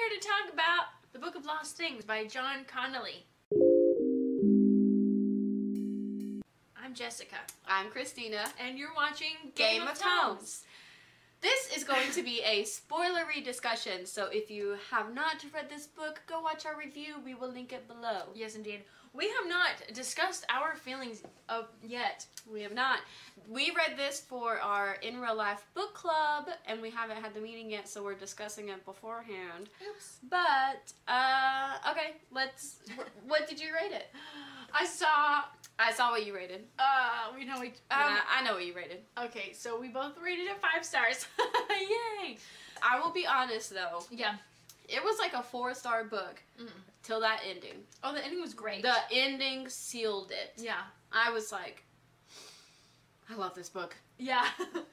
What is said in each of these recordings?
here to talk about The Book of Lost Things by John Connolly. I'm Jessica, I'm Christeena. and you're watching Game of Tomes. This is going to be a spoilery discussion, so if you have not read this book, go watch our review. We will link it below. Yes, indeed. We have not discussed our feelings of yet. We have not. We read this for our in real life book club, and we haven't had the meeting yet, so we're discussing it beforehand. Oops. But uh, okay, let's. what did you rate it? I saw. I saw what you rated. Uh, we know we. Um, I, I know what you rated. okay, so we both rated it five stars. Yay! I will be honest though, Yeah. it was like a four star book Mm. Till that ending. Oh, the ending was great. The ending sealed it. yeah. I was like, I love this book. Yeah.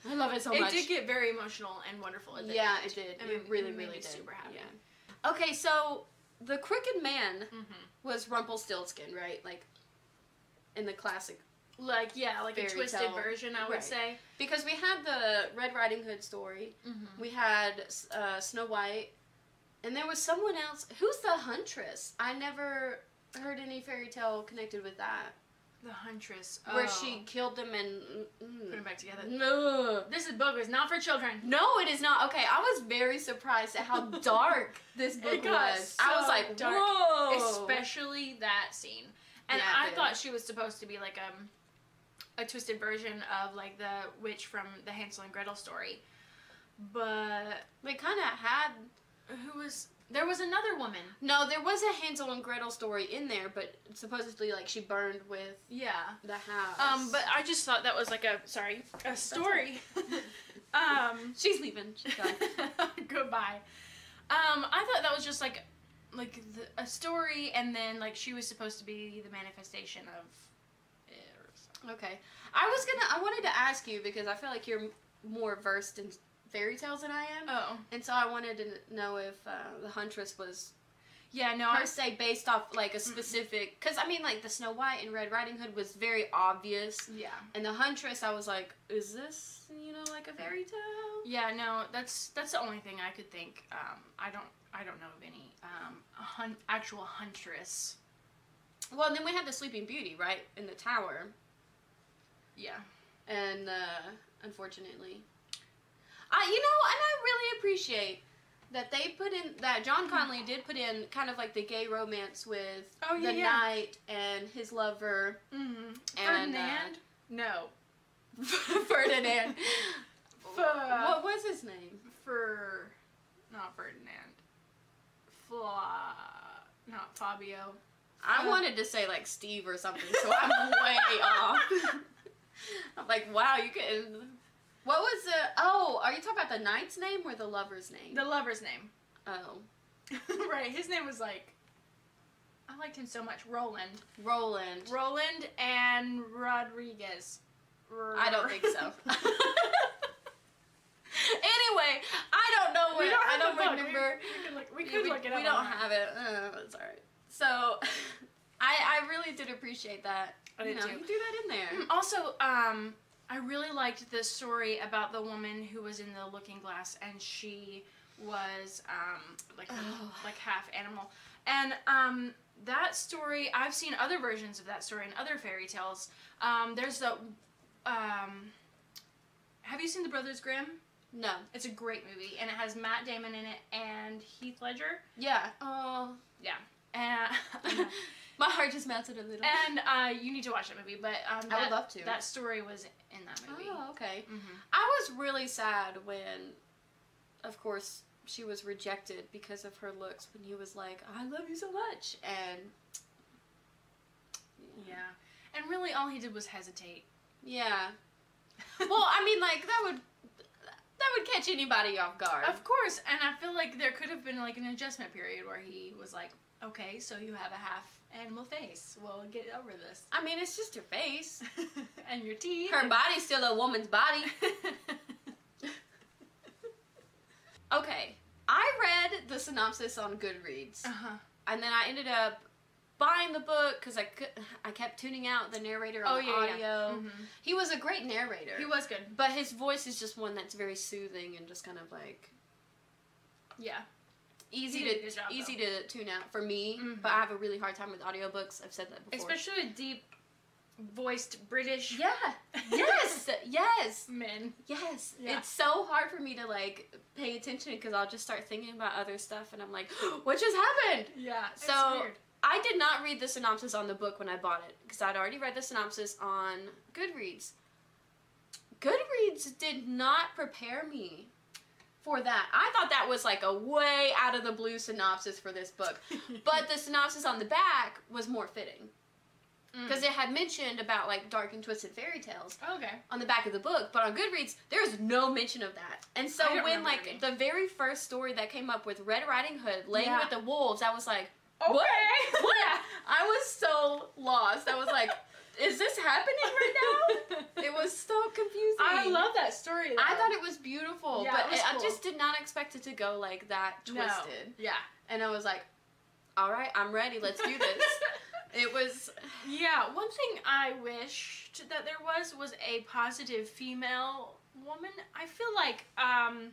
I love it so it much. It did get very emotional and wonderful. At the yeah, end. it did. I it mean, really, it really me did. super happy. Yeah. Okay, so the crooked man Mm-hmm. was Rumpelstiltskin, right? Like in the classic, Like yeah, like a twisted tale. version, I would Right. say. because we had the Red Riding Hood story. Mm-hmm. We had uh, Snow White, and there was someone else. Who's the Huntress? I never heard any fairy tale connected with that, The Huntress, where Oh. she killed them and. put them Mm, back together. no. This is boogers, not for children. No, it is not. Okay, I was very surprised at how dark this book was. I was like, dark. whoa. Especially that scene. And Yeah, I thought she was supposed to be like um a twisted version of like the witch from the Hansel and Gretel story. But They kind of had. Who was there was another woman. No, there was a Hansel and Gretel story in there, but supposedly, like, she burned with Yeah. the house. Um, but I just thought that was like a sorry a story. um, she's leaving. She's gone. goodbye. Um, I thought that was just like like the, a story, and then like she was supposed to be the manifestation of. it or something. okay. I was gonna. I wanted to ask you because I feel like you're more versed in fairy tales than I am. Oh And so I wanted to know if uh, the Huntress was yeah, no, per I, se based off like a specific. Because I mean, like the Snow White and Red Riding Hood was very obvious, yeah, and the Huntress, I was like, is this you know like a fairy tale? yeah, no. That's that's the only thing I could think. Um, I don't I don't know of any um hun- actual huntress. Well, and then we had the Sleeping Beauty, right, in the tower, Yeah. and uh, unfortunately, I you know, and I really appreciate that they put in that John Connolly did put in kind of like the gay romance with Oh, yeah, the yeah. knight and his lover Mm-hmm. And, uh, Ferdinand. no. Ferdinand. What was his name? for not Ferdinand. Fla not Fabio. I Uh, wanted to say like Steve or something, so I'm way off. I'm like, wow, you can. What was the? Oh, are you talking about the knight's name or the lover's name? The lover's name. oh, right, his name was like I liked him so much. Roland. Roland. Roland and Rodriguez. I don't think so. anyway, I don't know what. We I don't remember. We, we could look, we could we, look it up. we don't online. have it. Uh, it's alright. So, I I really did appreciate that. I you did know, too. you do that in there. Also, um, I really liked the story about the woman who was in the looking glass and she was um, like Oh. like half animal. And um, that story, I've seen other versions of that story in other fairy tales. Um, there's the um, have you seen the Brothers Grimm? No. It's a great movie and it has Matt Damon in it and Heath Ledger. Yeah. Oh. Yeah. And My heart just melted a little. and uh, you need to watch that movie, but um, I would love to. That story was in that movie. Oh, okay. hmm I was really sad when, of course, she was rejected because of her looks. When he was like, "I love you so much," and Yeah. And really all he did was hesitate. yeah. Well, I mean, like that would that would catch anybody off guard. Of course, and I feel like there could have been like an adjustment period where he was like, "Okay, so you have a half animal face. Well, get over this." I mean, it's just her face. and your teeth. Her body's still a woman's body. Okay, I read the synopsis on Goodreads, uh-huh. and then I ended up buying the book because I could, I kept tuning out the narrator on Oh, the yeah, audio. yeah. Mhm. He was a great narrator. He was good. But his voice is just one that's very soothing and just kind of like. Yeah. Easy He did a to job, easy to tune out for me, Mhm. but I have a really hard time with audiobooks. I've said that before. Especially with deep voiced British yeah. Yes. yes. men. Yes. Yeah. It's so hard for me to like pay attention because I'll just start thinking about other stuff and I'm like, what just happened? Yeah. So- I did not read the synopsis on the book when I bought it because I'd already read the synopsis on Goodreads. Goodreads did not prepare me for that. I thought that was like a way out of the blue synopsis for this book. But the synopsis on the back was more fitting mm. because it had mentioned about like dark and twisted fairy tales okay. on the back of the book, but on Goodreads, there's no mention of that. And so when like reading. the very first story that came up with Red Riding Hood laying Yeah. with the wolves, I was like, Okay. what? What? I was so lost. I was like, is this happening right now? It was so confusing. I love that story. Though. I thought it was beautiful, Yeah, but it was I cool. just did not expect it to go like that No. twisted. Yeah. And I was like, all right, I'm ready. Let's do this. it was Yeah, one thing I wished that there was was a positive female woman. I feel like um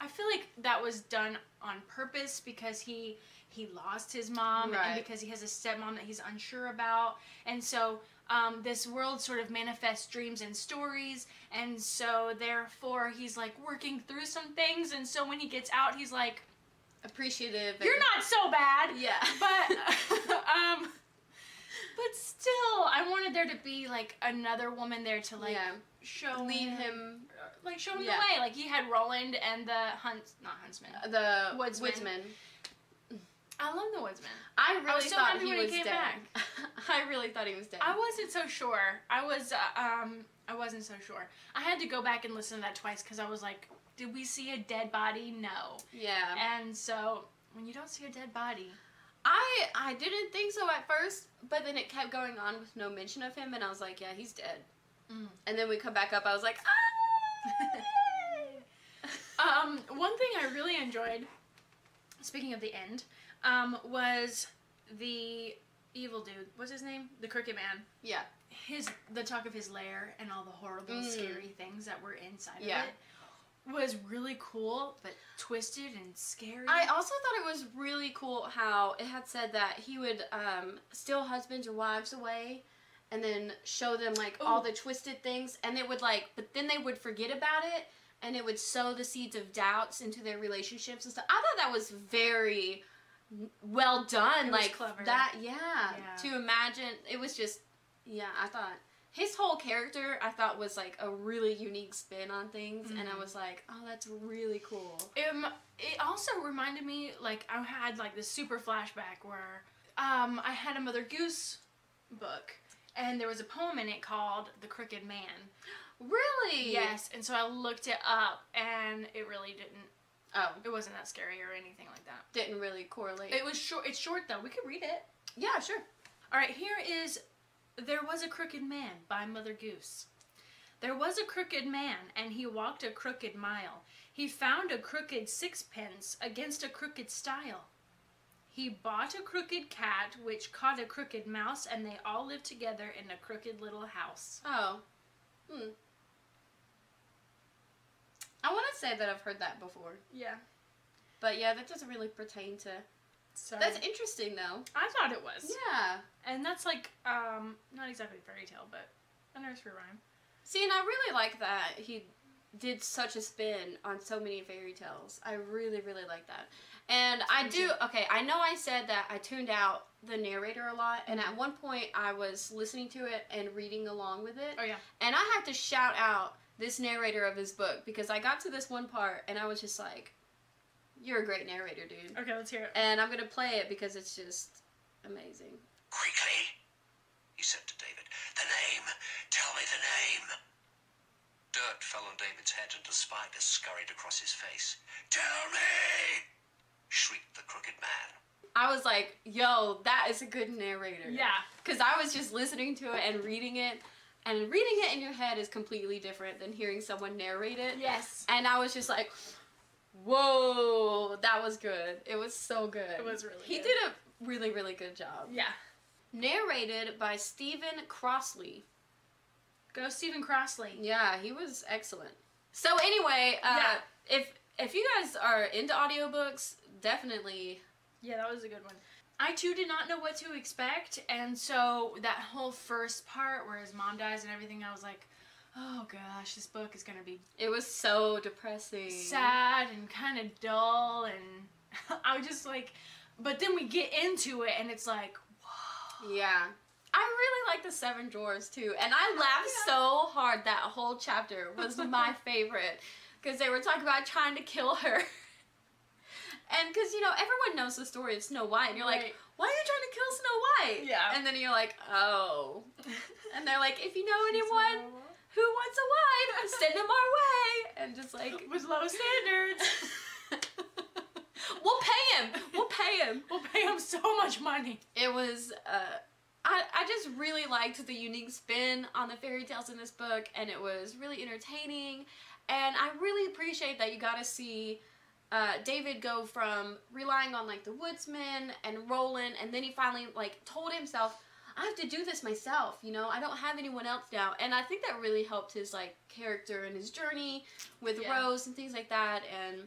I feel like that was done on purpose because he he lost his mom Right. and because he has a stepmom that he's unsure about. And so um, this world sort of manifests dreams and stories, and so therefore he's like working through some things, and so when he gets out, he's like, appreciative. "You're not so bad." Yeah. but um but still i wanted there to be like another woman there to like yeah. show Lead him like show him Yeah. the way like he had roland and the hunt not huntsman the Woodsman. woodsman. I love the woodsman I really was so thought happy he when he was came dead. back. I really thought he was dead. i wasn't so sure i was uh, um i wasn't so sure i had to go back and listen to that twice because i was like did we see a dead body no yeah. and so when you don't see a dead body I I didn't think so at first, but then it kept going on with no mention of him, and I was like, yeah, he's dead. Mm. And then we come back up. I was like, ah! Um, one thing I really enjoyed, speaking of the end, um, was the evil dude. What's his name? The Crooked Man. yeah, His the talk of his lair and all the horrible, Mm. scary things that were inside Yeah. of it was really cool, but twisted and scary. I also thought it was really cool how it had said that he would um, steal husbands or wives away, and then show them like all the twisted things, and it would like, but then they would forget about it, and it would sow the seeds of doubts into their relationships and stuff. I thought that was very well done. It like clever. that, yeah, Yeah. To imagine, it was just, yeah. I thought his whole character, I thought was like a really unique spin on things, and I Mhm. was like, oh, that's really cool. Um, it also reminded me, like, I had, like, this super flashback where um, I had a Mother Goose book, and there was a poem in it called The Crooked Man. Really? Yes, and so I looked it up, and it really didn't, Oh, it wasn't that scary or anything like that. didn't really correlate. It was short, it's short, though. We could read it. yeah, sure. All right, here is There Was a Crooked Man by Mother Goose. There was a crooked man, and he walked a crooked mile. He found a crooked sixpence against a crooked stile. He bought a crooked cat, which caught a crooked mouse, and they all lived together in a crooked little house. Oh. Hmm. I want to say that I've heard that before, Yeah. but yeah, that doesn't really pertain to. So That's interesting though. I thought it was. Yeah. And that's like, um, not exactly fairy tale, but a nursery rhyme. See, and I really like that he did such a spin on so many fairy tales. I really, really like that. And I do. Okay, I know I said that I tuned out the narrator a lot, and at one point I was listening to it and reading along with it. Oh, yeah. And I have to shout out this narrator of his book because I got to this one part and I was just like, "You're a great narrator, dude." Okay, let's hear it. And I'm gonna play it because it's just amazing. Quickly, he said to David. The name. Tell me the name. Dirt fell on David's head and a spider scurried across his face. Tell me! shrieked the crooked man. I was like, "Yo, that is a good narrator." Yeah. Because I was just listening to it and reading it, and reading it in your head is completely different than hearing someone narrate it. Yes. And I was just like, "Whoa, that was good. It was so good. It was really He good. did a really, really good job. Yeah. Narrated by Steven Crossley. Go Steven Crossley. Yeah, he was excellent. So anyway, uh, Yeah. if if you guys are into audiobooks, definitely. Yeah, that was a good one. I too did not know what to expect, and so that whole first part where his mom dies and everything, I was like, oh gosh, this book is gonna be It was so depressing. sad and kind of dull, and I was just like, but then we get into it, and it's like, whoa. Yeah. I really like the Seven Dwarves too, and I oh, laughed Yeah. so hard that whole chapter was my favorite because they were talking about trying to kill her. And because, you know, everyone knows the story of Snow White, and you're like, why are you trying to kill Snow White? Yeah. And then you're like, oh. And they're like, if you know anyone who wants a wife, send them our way. And just like, with low standards, we'll pay him. We'll pay him. we'll pay him so much money. It was, uh, I, I just really liked the unique spin on the fairy tales in this book, and it was really entertaining. And I really appreciate that you got to see uh, David go from relying on like the woodsman and Roland, and then he finally like told himself, I have to do this myself, you know, I don't have anyone else now. And I think that really helped his like character and his journey with Yeah. Rose and things like that. And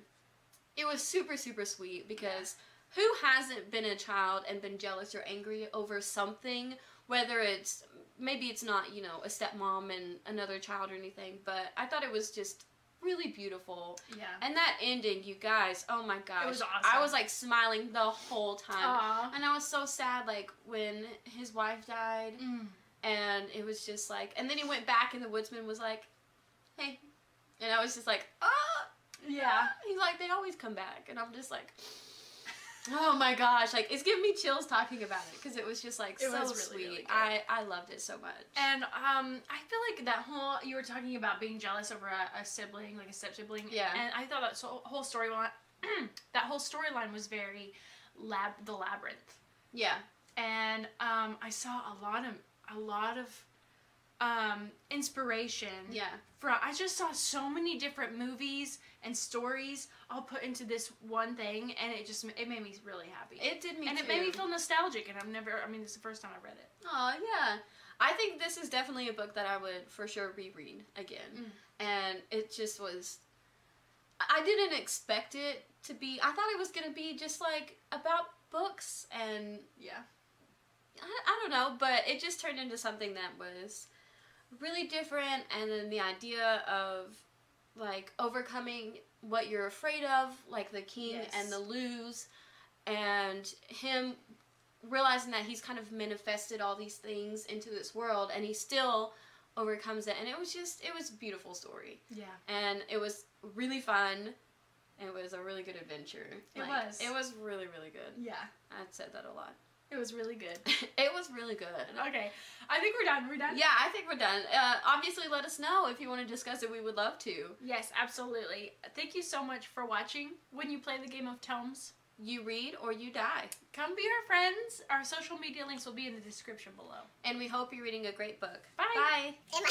it was super, super sweet because who hasn't been a child and been jealous or angry over something, whether it's maybe it's not, you know, a stepmom and another child or anything, but I thought it was just really beautiful. Yeah. And that ending, you guys, oh my gosh. was I was like smiling the whole time. Aw. And I was so sad, like when his wife died, Mm. and it was just like, and then he went back, and the woodsman was like, "Hey," and I was just like, "Ah." Yeah. He's like, they always come back, and I'm just like, oh my gosh, like it's giving me chills talking about it because it was just like It so was really, sweet. really. I I loved it so much. And um, I feel like that whole you were talking about being jealous over a, a sibling, like a step sibling. Yeah. And I thought that so, whole storyline, that whole storyline was very lab the labyrinth. yeah, And um, I saw a lot of a lot of um inspiration yeah, from I just saw so many different movies and stories all put into this one thing, and it just it made me really happy. it did me and too. it made me feel nostalgic, and I've never. I mean, it's the first time I read it. Oh yeah, I think this is definitely a book that I would for sure reread again, Mm. and it just was. I didn't expect it to be. I thought it was gonna be just like about books and Yeah. I, I don't know, but it just turned into something that was really different. And then the idea of like overcoming what you're afraid of, like the king Yes. and the Loups, and him realizing that he's kind of manifested all these things into this world, and he still overcomes it. And it was just, it was a beautiful story, Yeah. and it was really fun. It was a really good adventure. It Like, was. It was really, really good. Yeah. I'd said that a lot. It was really good. it was really good. Okay. I think we're done. We're done? Yeah, I think we're done. Uh, obviously, let us know if you want to discuss it. We would love to. Yes, absolutely. Thank you so much for watching when you play the game of Tomes. You read or you die. Come be our friends. Our social media links will be in the description below. And we hope you're reading a great book. Bye. Bye.